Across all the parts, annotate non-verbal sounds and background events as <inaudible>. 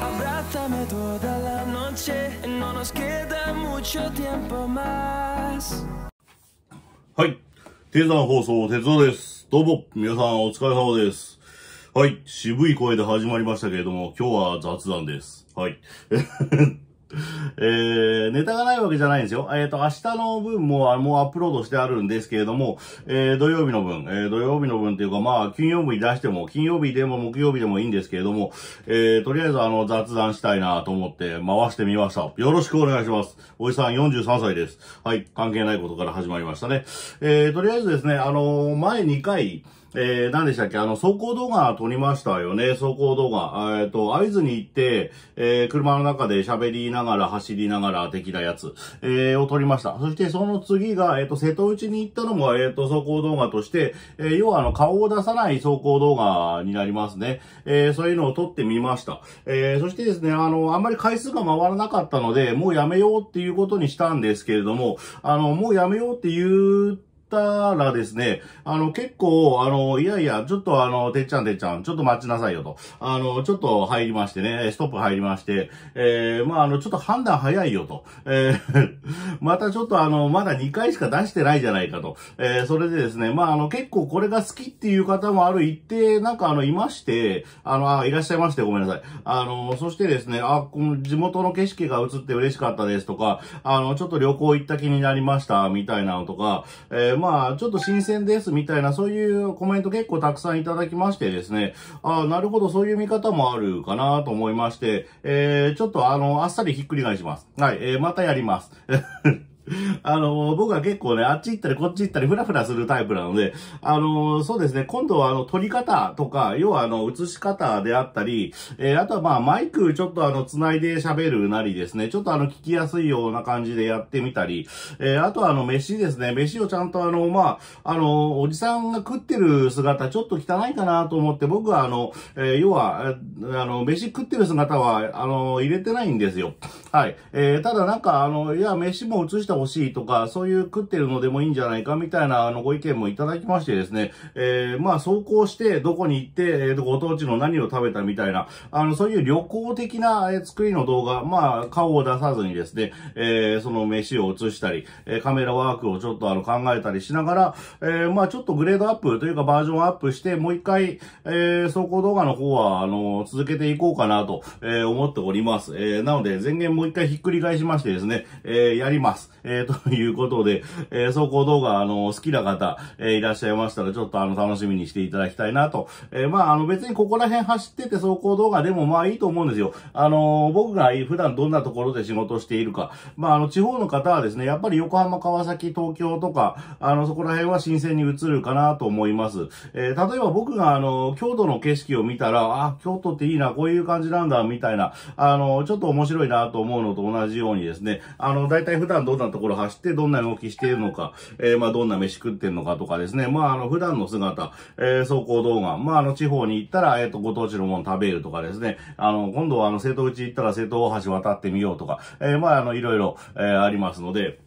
Abrázame toda la noche, no nos queda mucho tiempo más. はい。低山放送、鉄道です。どうも、皆さんお疲れ様です。はい。渋い声で始まりましたけれども、今日は雑談です。はい。<laughs> えー、ネタがないわけじゃないんですよ。えっ、と、明日の分も、あもうアップロードしてあるんですけれども、えー、土曜日の分、えー、土曜日の分っていうか、まあ、金曜日に出しても、金曜日でも木曜日でもいいんですけれども、えー、とりあえずあの、雑談したいなと思って回してみました。よろしくお願いします。おじさん43歳です。はい。関係ないことから始まりましたね。えー、とりあえずですね、あの前2回、えー、何でしたっけ？あの、走行動画撮りましたよね、走行動画。えっ、と、合図に行って、えー、車の中で喋りながら、走りながら的なやつ、えー、を撮りました。そしてその次が、えっ、と、瀬戸内に行ったのも、えっ、と、走行動画として、えー、要はあの、顔を出さない走行動画になりますね。えー、そういうのを撮ってみました。えー、そしてですね、あの、あんまり回数が回らなかったので、もうやめようっていうことにしたんですけれども、あの、もうやめようっていう、たらですね、あの、結構、あの、いやいや、ちょっとあの、てっちゃんてっちゃん、ちょっと待ちなさいよと。あの、ちょっと入りましてね、ストップ入りまして、えー、まあ、あの、ちょっと判断早いよと。えー、<laughs> またちょっとあの、まだ2回しか出してないじゃないかと。えー、それでですね、まあ、あの、結構これが好きっていう方もある一定、なんかあの、いまして、あの、あ、いらっしゃいまして、ごめんなさい。あの、そしてですね、あ、この地元の景色が映って嬉しかったですとか、あの、ちょっと旅行行った気になりました、みたいなのとか、えー、まあちょっと新鮮です、みたいな、そういうコメント結構たくさんいただきましてですね、ああなるほど、そういう見方もあるかなと思いまして、えー、ちょっとあの、あっさりひっくり返します。はい、えー、またやります。<laughs> あの、僕は結構ね、あっち行ったりこっち行ったりフラフラするタイプなので、あの、そうですね、今度はあの、撮り方とか、要はあの、映し方であったり、えー、あとはまあ、マイクちょっとあの、繋いで喋るなりですね、ちょっとあの、聞きやすいような感じでやってみたり、えー、あとはあの、飯ですね、飯をちゃんとあの、まあ、あの、おじさんが食ってる姿ちょっと汚いかなと思って、僕はあの、えー、要は、あの、飯食ってる姿は、あの、入れてないんですよ。はい。え、ただなんかあの、いや、飯も映してほしいとか、そういう食ってるのでもいいんじゃないかみたいなあのご意見もいただきましてですね、えー、まあ走行してどこに行って、えー、ご当地の何を食べたみたいな、あの、そういう旅行的な、えー、作りの動画、まあ顔を出さずにですね、えー、その飯を映したり、えー、カメラワークをちょっとあの考えたりしながら、えー、まあちょっとグレードアップというかバージョンアップして、もう一回、えー、走行動画の方は、あの、続けていこうかなと、えー、思っております。えー、なので前言もう一回ひっくり返しましてですね、えー、やります。えー、ということで、えー、走行動画、あの、好きな方、えー、いらっしゃいましたら、ちょっとあの、楽しみにしていただきたいなと。えー、まあ、あの、別にここら辺走ってて走行動画でもまあいいと思うんですよ。あの、僕が普段どんなところで仕事しているか。まあ、あの、地方の方はですね、やっぱり横浜、川崎、東京とか、あの、そこら辺は新鮮に映るかなと思います。えー、例えば僕があの、京都の景色を見たら、あ、京都っていいな、こういう感じなんだ、みたいな、あの、ちょっと面白いなと思うのと同じようにですね、あの、大体普段どんなところ走って、どんな動きしているのか、えー、まあ、どんな飯食ってんのかとかですね、まあ、あの、普段の姿、えー、走行動画、まあ、あの、地方に行ったら、えっ、と、ご当地のもの食べるとかですね、あの、今度はあの、瀬戸内行ったら瀬戸大橋渡ってみようとか、えー、まあ、あの、いろいろ、えー、ありますので、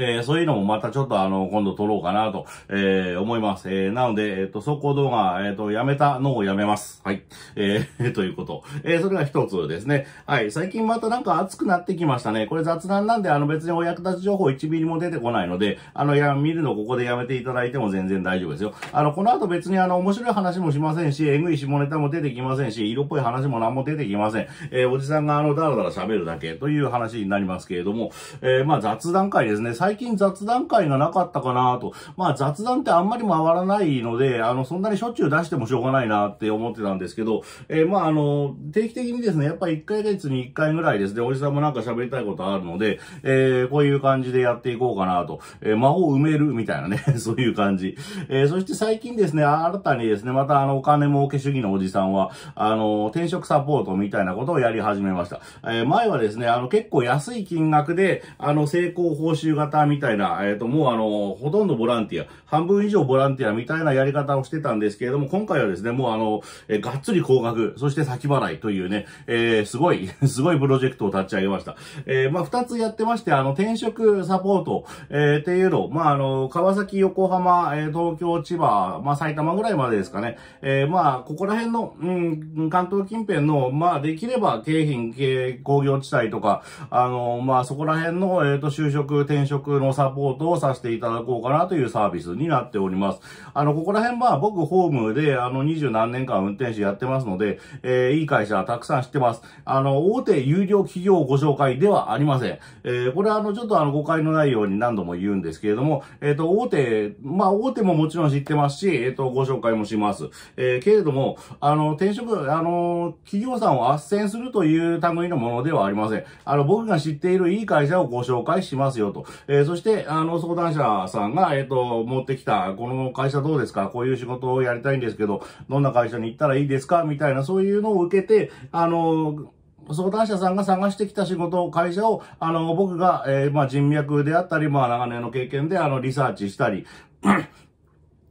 えー、そういうのもまたちょっとあの、今度撮ろうかなと、えー、思います。えー、なので、えっ、と、走行動画、えっ、と、やめたのをやめます。はい。えー、<laughs> ということ。えー、それが一つですね。はい。最近またなんか熱くなってきましたね。これ雑談なんで、あの別にお役立ち情報1ミリも出てこないので、あの、や、見るのここでやめていただいても全然大丈夫ですよ。あの、この後別にあの、面白い話もしませんし、えぐい下ネタも出てきませんし、色っぽい話も何も出てきません。えー、おじさんがあの、だらだら喋るだけという話になりますけれども、えー、まあ雑談会ですね。最近雑談会がなかったかなと。まあ雑談ってあんまり回らないので、あの、そんなにしょっちゅう出してもしょうがないなって思ってたんですけど、えー、まああの、定期的にですね、やっぱり1ヶ月に1回ぐらいですね、おじさんもなんか喋りたいことあるので、えー、こういう感じでやっていこうかなと。えー、間を埋めるみたいなね、<laughs> そういう感じ。えー、そして最近ですね、新たにですね、またあの、お金儲け主義のおじさんは、あの、転職サポートみたいなことをやり始めました。えー、前はですね、あの、結構安い金額で、あの、成功報酬型みたいな、えっ、と、もうあの、ほとんどボランティア、半分以上ボランティアみたいなやり方をしてたんですけれども、今回はですね、もうあの、えがっつり高額、そして先払いというね、えすごい、<laughs> すごいプロジェクトを立ち上げました。えまあ、二つやってまして、あの、転職サポート、えっていうの、まあ、あの、川崎、横浜、え東京、千葉、まあ、埼玉ぐらいまでですかね、えまあ、ここら辺の、うん、関東近辺の、まあ、できれば、京浜、工業地帯とか、あの、まあ、そこら辺の、えっ、と、就職、転職のサポートをさせていただこうかなというサービスになっております。あの、ここら辺は僕ホームで、あの、二十何年間運転手やってますので、えー、いい会社はたくさん知ってます。あの、大手有料企業ご紹介ではありません。えー、これはあの、ちょっとあの、誤解のないように何度も言うんですけれども、えっ、ー、と、大手、まあ、大手ももちろん知ってますし、えっ、と、ご紹介もします。えけれども、あの、転職、あの、企業さんを斡旋するという類のものではありません。あの、僕が知っているいい会社をご紹介しますよと。えそして、あの、相談者さんが、えっ、と、持ってきた、この会社どうですか？こういう仕事をやりたいんですけど、どんな会社に行ったらいいですか？みたいな、そういうのを受けて、あの、相談者さんが探してきた仕事、会社を、あの、僕が、えー、まあ、人脈であったり、まあ、長年の経験で、あの、リサーチしたり、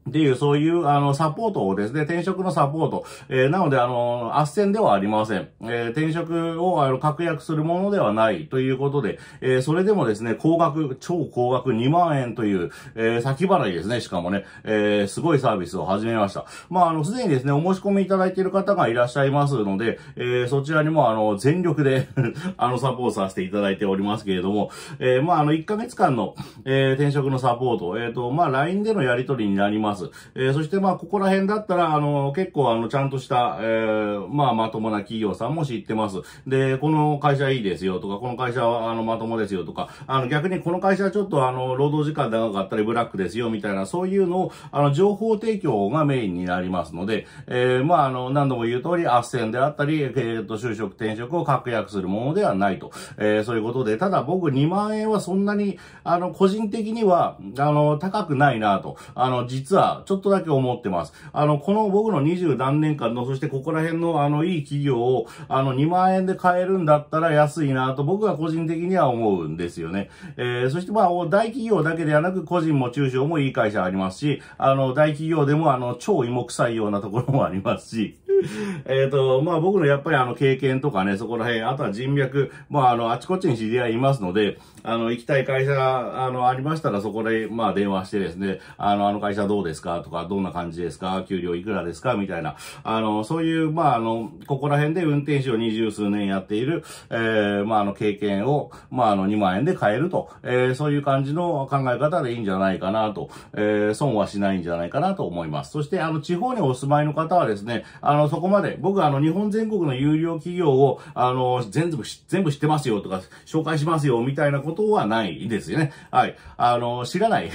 っていう、そういう、あの、サポートをですね、転職のサポート。えー、なので、あの、斡旋ではありません。えー、転職を、あの、確約するものではないということで、えー、それでもですね、高額、超高額2万円という、えー、先払いですね、しかもね、えー、すごいサービスを始めました。まあ、あの、すでにですね、お申し込みいただいている方がいらっしゃいますので、えー、そちらにも、あの、全力で <laughs> あの、サポートさせていただいておりますけれども、えー、まあ、あの、1ヶ月間の、えー、転職のサポート、えっ、と、まあ、LINE でのやり取りになりますます。。えー、そしてまあ、ここら辺だったら、あの、結構あの、ちゃんとした、えー、まあ、まともな企業さんも知ってます。で、この会社いいですよとか、この会社はあの、まともですよとか、あの、逆にこの会社はちょっとあの、労働時間長かったりブラックですよみたいな、そういうのを、あの、情報提供がメインになりますので、えー、まあ、あの、何度も言う通り、斡旋であったり、えっ、ー、と、就職転職を確約するものではないと、えー、そういうことで、ただ僕2万円はそんなに、あの、個人的には、あの、高くないなと、あの、実は、ちょっとだけ思ってます。あの、この僕の二十何年間の、そしてここら辺のあの、いい企業を、あの、2万円で買えるんだったら安いなと僕は個人的には思うんですよね。えー、そしてまあ、大企業だけではなく、個人も中小もいい会社ありますし、あの、大企業でもあの、超芋臭いようなところもありますし、<laughs> えっと、まあ僕のやっぱりあの経験とかね、そこら辺、あとは人脈、まああの、あちこちに知り合いいますので、あの、行きたい会社が、あの、ありましたらそこで、まあ電話してですね、あの、あの会社どうですですか？とか、どんな感じですか？給料いくらですか？みたいな、あの、そういう、まああの、ここら辺で運転手を二十数年やっている、えー、まああの経験を、まああの2万円で買えると、えー、そういう感じの考え方でいいんじゃないかなと、えー、損はしないんじゃないかなと思います。そしてあの、地方にお住まいの方はですね、あの、そこまで、僕はあの、日本全国の有料企業を、あの、全部、全部知ってますよとか、紹介しますよみたいなことはないですよね。はい。あの、知らない。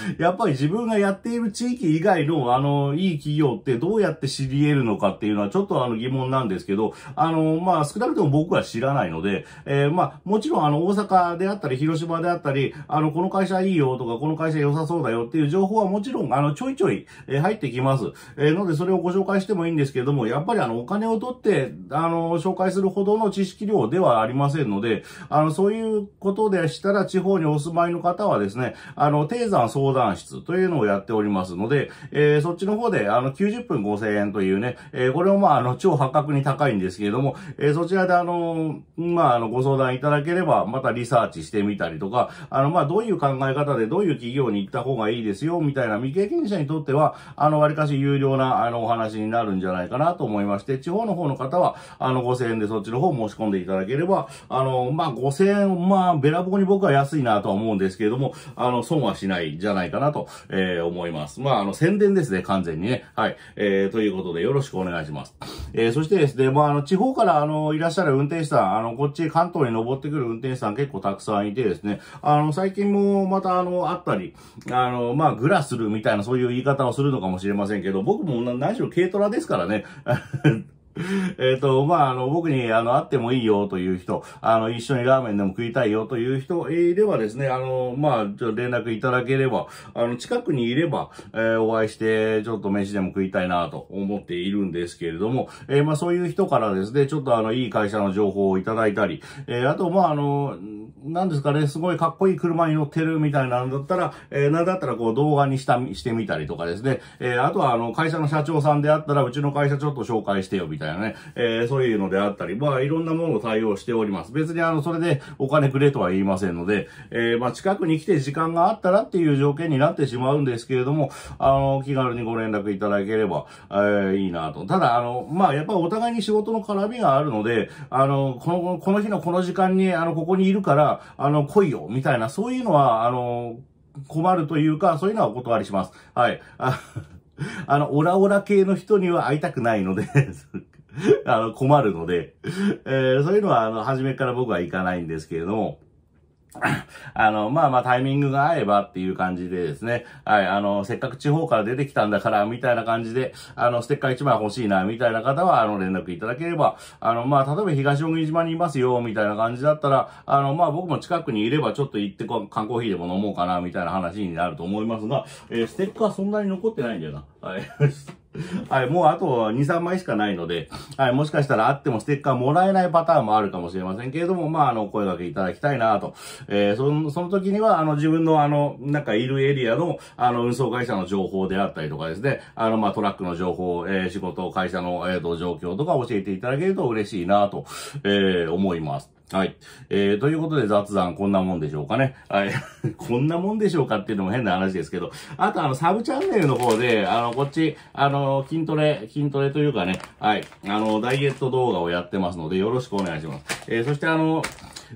<laughs> やっぱり自分がやっている地域以外の、あの、いい企業ってどうやって知り得るのかっていうのはちょっとあの疑問なんですけど、あの、まあ、少なくとも僕は知らないので、えー、まあ、もちろんあの、大阪であったり、広島であったり、あの、この会社いいよとか、この会社良さそうだよっていう情報はもちろん、あの、ちょいちょい、え、入ってきます。えー、ので、それをご紹介してもいいんですけども、やっぱりあの、お金を取って、あの、紹介するほどの知識量ではありませんので、あの、そういうことでしたら、地方にお住まいの方はですね、あの、低山相相談室というのをやっておりますので、えー、そっちの方で、あの、90分5000円というね、えー、これもまあ、あの、超破格に高いんですけれども、えー、そちらであの、まあ、あの、ご相談いただければ、またリサーチしてみたりとか、あの、まあ、どういう考え方でどういう企業に行った方がいいですよ、みたいな未経験者にとっては、あの、割かし有料な、あの、お話になるんじゃないかなと思いまして、地方の方の方は、あの、5000円でそっちの方申し込んでいただければ、あの、まあ、5000円、まあ、べらぼうに僕は安いなとは思うんですけれども、あの、損はしない。じゃないかなと、えー、思います。まあ、あの、宣伝ですね、完全にね。はい。えー、ということで、よろしくお願いします。えー、そしてですね、まあ、あの、地方から、あの、いらっしゃる運転手さん、あの、こっち関東に登ってくる運転手さん結構たくさんいてですね、あの、最近もまた、あの、あったり、あの、まあ、グラするみたいな、そういう言い方をするのかもしれませんけど、僕も何しろ軽トラですからね。<laughs> えっと、まあ、あの、僕に、あの、会ってもいいよという人、あの、一緒にラーメンでも食いたいよという人、えー、ではですね、あの、まあ、連絡いただければ、あの、近くにいれば、えー、お会いして、ちょっと飯でも食いたいなと思っているんですけれども、えー、まあ、そういう人からですね、ちょっとあの、いい会社の情報をいただいたり、えー、あと、まあ、あの、なんですかね、すごいかっこいい車に乗ってるみたいなんだったら、えー、なんだったらこう動画にした、してみたりとかですね、えー、あとはあの、会社の社長さんであったら、うちの会社ちょっと紹介してよみたいな。ね、えー、そういうのであったり、まあ、いろんなものを対応しております。別にあの、それでお金くれとは言いませんので、えー、まあ、近くに来て時間があったらっていう条件になってしまうんですけれども、あの、気軽にご連絡いただければ、えー、いいなと。ただ、あの、まあ、やっぱお互いに仕事の絡みがあるので、あの、この、この日のこの時間に、あの、ここにいるから、あの、来いよ、みたいな、そういうのは、あの、困るというか、そういうのはお断りします。はい。あの、オラオラ系の人には会いたくないので <laughs> あの、困るので、えー、そういうのは、あの、初めから僕は行かないんですけれども、<coughs> あの、まあまあタイミングが合えばっていう感じでですね、はい、あの、せっかく地方から出てきたんだから、みたいな感じで、あの、ステッカー1枚欲しいな、みたいな方は、あの、連絡いただければ、あの、まあ、例えば東小国島にいますよ、みたいな感じだったら、あの、まあ僕も近くにいればちょっと行って缶コーヒーでも飲もうかな、みたいな話になると思いますが、えー、ステッカーそんなに残ってないんだよな。はい。<laughs> <laughs> はい、もうあと2、3枚しかないので、はい、もしかしたらあってもステッカーもらえないパターンもあるかもしれませんけれども、まあ、あの、声掛けいただきたいなと。えー、その、その時には、あの、自分のあの、なんかいるエリアの、あの、運送会社の情報であったりとかですね、あの、まあ、トラックの情報、えー、仕事、会社の、えー、と、状況とか教えていただけると嬉しいなと、えー、思います。はい。えー、ということで雑談こんなもんでしょうかね。はい。<laughs> こんなもんでしょうかっていうのも変な話ですけど、あとあの、サブチャンネルの方で、あの、こっち、あの、筋トレ、筋トレというかね、はい。あの、ダイエット動画をやってますので、よろしくお願いします。えー、そしてあの、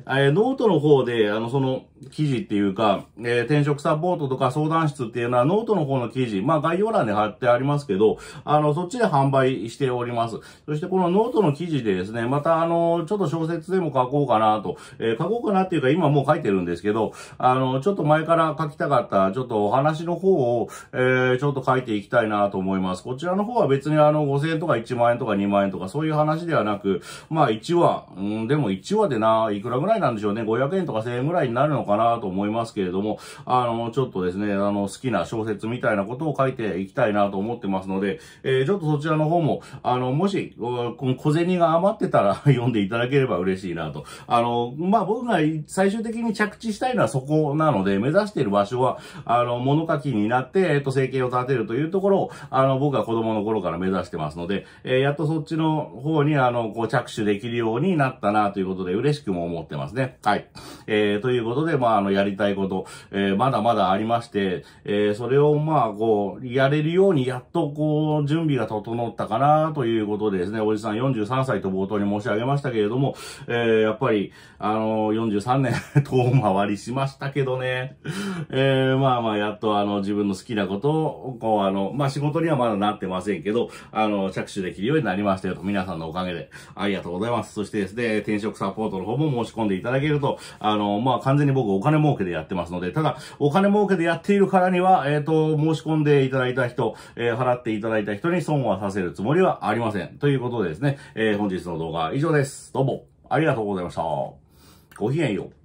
えー、ノートの方で、あの、その、記事っていうか、えー、転職サポートとか相談室っていうのはノートの方の記事、まあ概要欄に貼ってありますけど、あの、そっちで販売しております。そしてこのノートの記事でですね、またあの、ちょっと小説でも書こうかなと、えー、書こうかなっていうか今もう書いてるんですけど、あの、ちょっと前から書きたかった、ちょっとお話の方を、えー、ちょっと書いていきたいなと思います。こちらの方は別にあの、5000円とか1万円とか2万円とかそういう話ではなく、まあ1話、うん、でも1話でな、いくらぐらいらいなんでしょうね、500円とか1000円ぐらいになるのかなと思いますけれども、あの、ちょっとですね、あの、好きな小説みたいなことを書いていきたいなと思ってますので、えー、ちょっとそちらの方も、あの、もし、この小銭が余ってたら <laughs> 読んでいただければ嬉しいなと。あの、まあ、僕が最終的に着地したいのはそこなので、目指している場所は、あの、物書きになって、えっと、生計を立てるというところを、あの、僕は子供の頃から目指してますので、えー、やっとそっちの方に、あの、こう、着手できるようになったなということで、嬉しくも思ってますね。はい。えー、ということで、まあ、あの、やりたいこと、えー、まだまだありまして、えー、それを、まあ、こう、やれるように、やっと、こう、準備が整ったかな、ということでですね、おじさん43歳と冒頭に申し上げましたけれども、えー、やっぱり、あの、43年 <laughs> 遠回りしましたけどね、えー、まあまあ、やっと、あの、自分の好きなことを、こう、あの、まあ、仕事にはまだなってませんけど、あの、着手できるようになりましたよと、皆さんのおかげで、ありがとうございます。そしてですね、転職サポートの方も申し込んんでいただけると、あの、まあ、完全に僕お金儲けでやってますので、ただ、お金儲けでやっているからには、えっ、ー、と、申し込んでいただいた人、えー、払っていただいた人に損はさせるつもりはありません。ということでですね、えー、本日の動画は以上です。どうも、ありがとうございました。ごきげんよう。